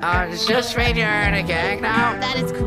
Uh, is just radio in a gang now? That is.